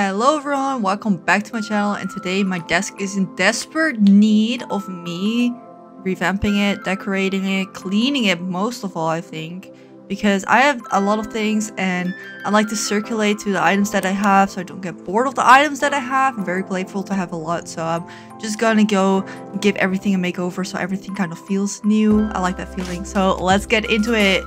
Hello everyone, welcome back to my channel and today my desk is in desperate need of me revamping it, decorating it, cleaning it most of all I think because I have a lot of things and I like to circulate to the items that I have so I don't get bored of the items that I have. I'm very grateful to have a lot so I'm just gonna go give everything a makeover so everything kind of feels new. I like that feeling so let's get into it.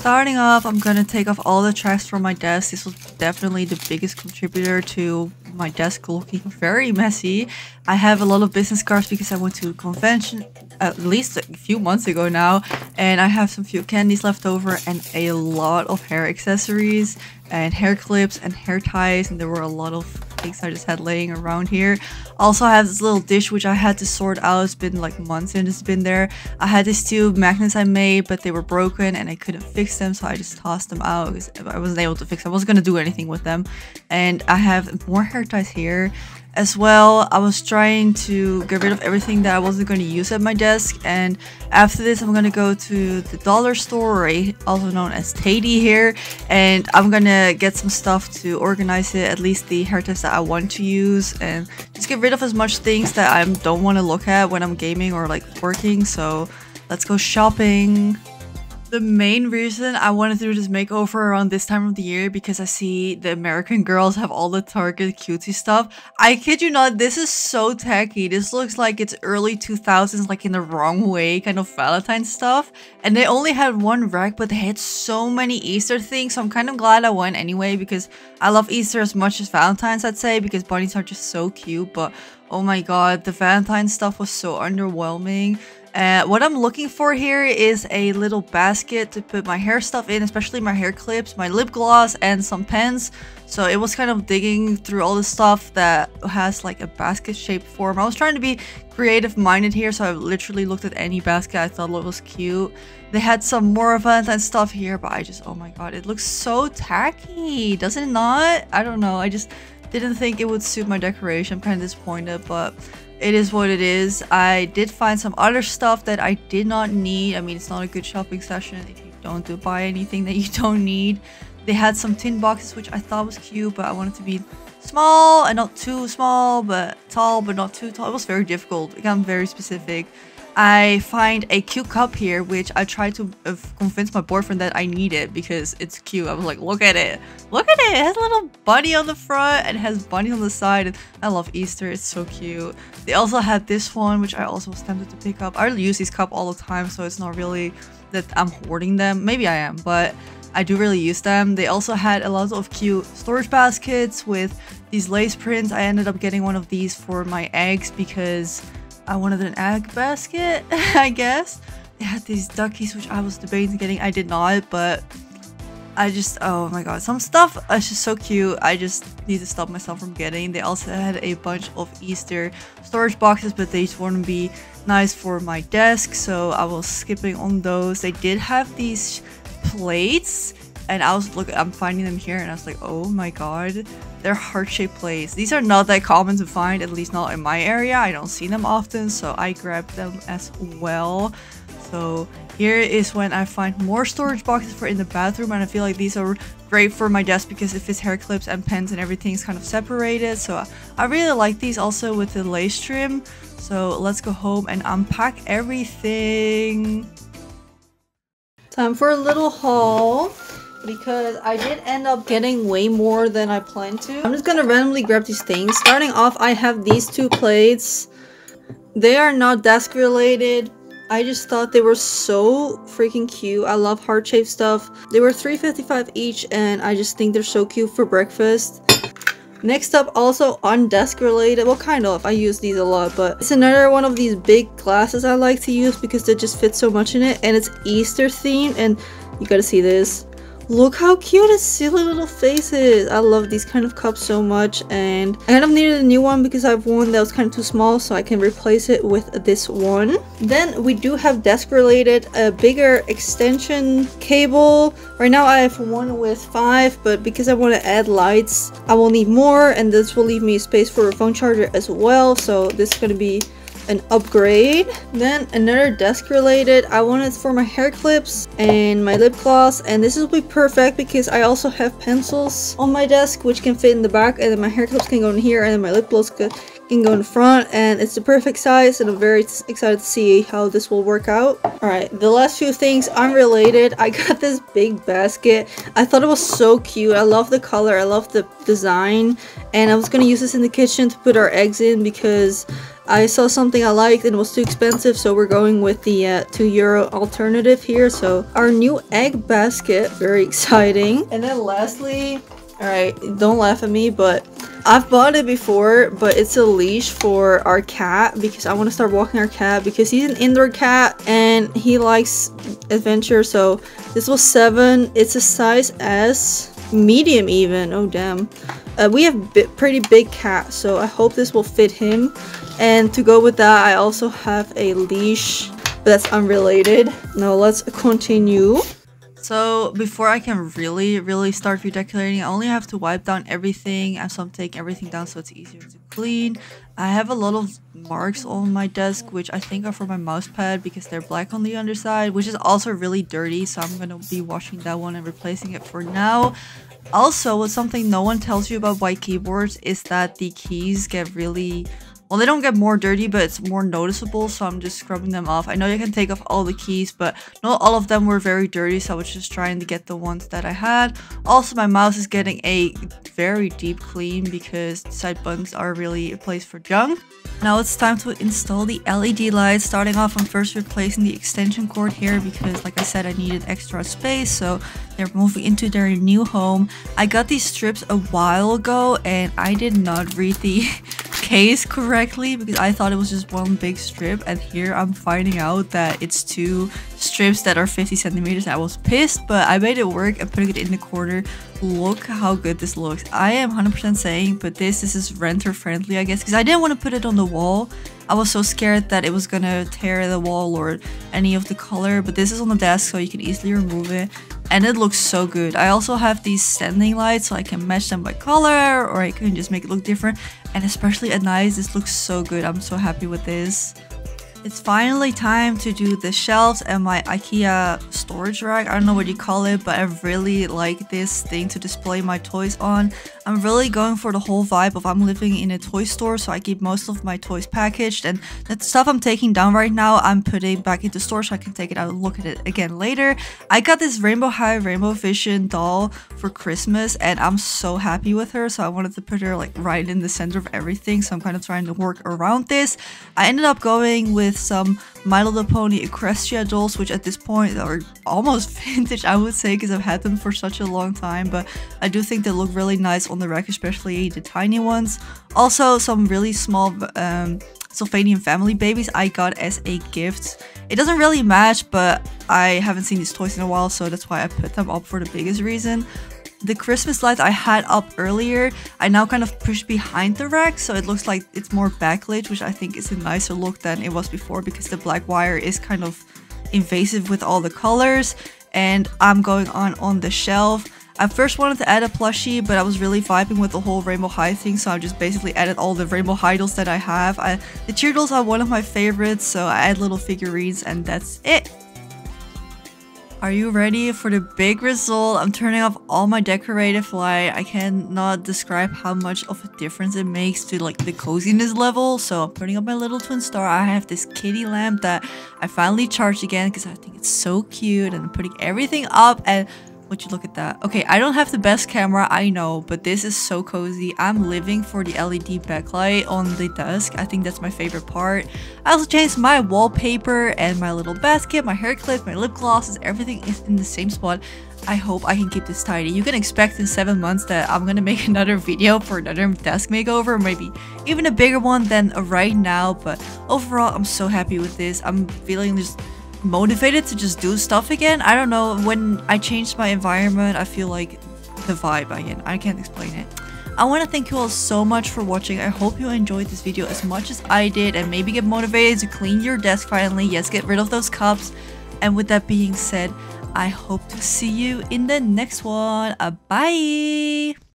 Starting off, I'm gonna take off all the tracks from my desk. This was definitely the biggest contributor to my desk looking very messy. I have a lot of business cards because I went to a convention at least a few months ago now and I have some few candies left over and a lot of hair accessories and hair clips and hair ties and there were a lot of things I just had laying around here. Also I have this little dish which I had to sort out. It's been like months and it's been there. I had these two magnets I made but they were broken and I couldn't fix them so I just tossed them out because I wasn't able to fix them. I wasn't gonna do anything with them. And I have more hair ties here as well i was trying to get rid of everything that i wasn't going to use at my desk and after this i'm going to go to the dollar store also known as Tedi here and i'm gonna get some stuff to organize it at least the hair ties that i want to use and just get rid of as much things that i don't want to look at when i'm gaming or like working so let's go shopping the main reason I wanted to do this makeover around this time of the year because I see the American girls have all the Target cutesy stuff. I kid you not, this is so tacky. This looks like it's early 2000s, like in the wrong way, kind of Valentine stuff. And they only had one rack, but they had so many Easter things. So I'm kind of glad I went anyway because I love Easter as much as Valentine's, I'd say, because bunnies are just so cute. But oh my god, the Valentine stuff was so underwhelming. Uh, what I'm looking for here is a little basket to put my hair stuff in, especially my hair clips, my lip gloss, and some pens. So it was kind of digging through all the stuff that has like a basket shaped form. I was trying to be creative minded here, so I literally looked at any basket I thought was cute. They had some more Valentine stuff here, but I just, oh my god, it looks so tacky, does it not? I don't know, I just didn't think it would suit my decoration. I'm kind of disappointed, but it is what it is. I did find some other stuff that I did not need. I mean, it's not a good shopping session if you don't do buy anything that you don't need. They had some tin boxes, which I thought was cute, but I wanted to be small and not too small, but tall, but not too tall. It was very difficult. Got very specific. I find a cute cup here, which I tried to uh, convince my boyfriend that I need it because it's cute. I was like, look at it. Look at it. It has a little bunny on the front and has bunny on the side. I love Easter. It's so cute. They also had this one, which I also was tempted to pick up. I use these cup all the time, so it's not really that I'm hoarding them. Maybe I am, but I do really use them. They also had a lot of cute storage baskets with these lace prints. I ended up getting one of these for my eggs because I wanted an egg basket, I guess. They had these duckies, which I was debating getting. I did not, but I just, oh my god. Some stuff uh, is just so cute. I just need to stop myself from getting. They also had a bunch of Easter storage boxes, but they just wouldn't be nice for my desk, so I was skipping on those. They did have these plates and I was looking, I'm finding them here, and I was like, oh my god, they're heart-shaped plates. These are not that common to find, at least not in my area. I don't see them often, so I grabbed them as well. So here is when I find more storage boxes for in the bathroom, and I feel like these are great for my desk because it fits hair clips and pens and everything is kind of separated. So I really like these also with the lace trim. So let's go home and unpack everything. Time for a little haul because I did end up getting way more than I planned to. I'm just gonna randomly grab these things. Starting off, I have these two plates. They are not desk related. I just thought they were so freaking cute. I love heart-shaped stuff. They were 3.55 each and I just think they're so cute for breakfast. Next up, also on desk related, well kind of, I use these a lot, but it's another one of these big glasses I like to use because they just fit so much in it and it's Easter themed and you gotta see this. Look how cute its silly little face is. I love these kind of cups so much and I kind of needed a new one because I have one that was kind of too small so I can replace it with this one. Then we do have desk related a bigger extension cable. Right now I have one with five but because I want to add lights I will need more and this will leave me space for a phone charger as well so this is going to be an upgrade. Then another desk related. I wanted for my hair clips and my lip gloss. And this will be perfect because I also have pencils on my desk which can fit in the back. And then my hair clips can go in here and then my lip gloss can can go in front and it's the perfect size and I'm very excited to see how this will work out. Alright, the last few things unrelated. I got this big basket. I thought it was so cute. I love the color. I love the design and I was gonna use this in the kitchen to put our eggs in because I saw something I liked and it was too expensive so we're going with the uh, 2 euro alternative here. So our new egg basket, very exciting. And then lastly, alright, don't laugh at me but I've bought it before, but it's a leash for our cat because I want to start walking our cat because he's an indoor cat and he likes adventure. So this was 7. It's a size S, medium even. Oh, damn. Uh, we have pretty big cat, so I hope this will fit him. And to go with that, I also have a leash, but that's unrelated. Now let's continue. So before I can really, really start redecorating, I only have to wipe down everything. And so I'm taking everything down so it's easier to clean. I have a lot of marks on my desk, which I think are for my mouse pad because they're black on the underside, which is also really dirty. So I'm going to be washing that one and replacing it for now. Also, something no one tells you about white keyboards is that the keys get really well, they don't get more dirty, but it's more noticeable, so I'm just scrubbing them off. I know you can take off all the keys, but not all of them were very dirty, so I was just trying to get the ones that I had. Also, my mouse is getting a very deep clean because side buttons are really a place for junk. Now it's time to install the LED lights. Starting off, I'm first replacing the extension cord here because, like I said, I needed extra space, so they're moving into their new home. I got these strips a while ago, and I did not read the case correctly because I thought it was just one big strip and here I'm finding out that it's two strips that are 50 centimeters. I was pissed but I made it work and putting it in the corner. Look how good this looks. I am 100% saying but this, this is renter friendly I guess because I didn't want to put it on the wall. I was so scared that it was gonna tear the wall or any of the color but this is on the desk so you can easily remove it and it looks so good. I also have these standing lights so I can match them by color or I can just make it look different and especially at night this looks so good. I'm so happy with this. It's finally time to do the shelves and my IKEA storage rack. I don't know what you call it, but I really like this thing to display my toys on. I'm really going for the whole vibe of I'm living in a toy store, so I keep most of my toys packaged. And the stuff I'm taking down right now, I'm putting back into storage so I can take it out and look at it again later. I got this Rainbow High Rainbow Vision doll for Christmas, and I'm so happy with her. So I wanted to put her like right in the center of everything. So I'm kind of trying to work around this. I ended up going with with some My Little Pony Equestria dolls, which at this point are almost vintage, I would say, because I've had them for such a long time. But I do think they look really nice on the rack, especially the tiny ones. Also, some really small um, Sylvanian family babies I got as a gift. It doesn't really match, but I haven't seen these toys in a while, so that's why I put them up for the biggest reason the Christmas lights I had up earlier, I now kind of pushed behind the rack so it looks like it's more backlit, which I think is a nicer look than it was before because the black wire is kind of invasive with all the colors and I'm going on on the shelf. I first wanted to add a plushie, but I was really vibing with the whole Rainbow High thing, so I just basically added all the Rainbow High dolls that I have. I, the cheer dolls are one of my favorites, so I add little figurines and that's it. Are you ready for the big result? I'm turning off all my decorative light. I cannot describe how much of a difference it makes to like the coziness level. So I'm putting up my little twin star. I have this kitty lamp that I finally charged again because I think it's so cute and I'm putting everything up and would you look at that? Okay, I don't have the best camera, I know, but this is so cozy. I'm living for the LED backlight on the desk. I think that's my favorite part. I also changed my wallpaper and my little basket, my hair clip, my lip glosses, everything is in the same spot. I hope I can keep this tidy. You can expect in 7 months that I'm gonna make another video for another desk makeover, maybe even a bigger one than right now, but overall I'm so happy with this. I'm feeling just motivated to just do stuff again. I don't know, when I changed my environment, I feel like the vibe again. I can't explain it. I want to thank you all so much for watching. I hope you enjoyed this video as much as I did and maybe get motivated to clean your desk finally. Yes, get rid of those cups. And with that being said, I hope to see you in the next one. Uh, bye!